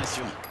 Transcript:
destination.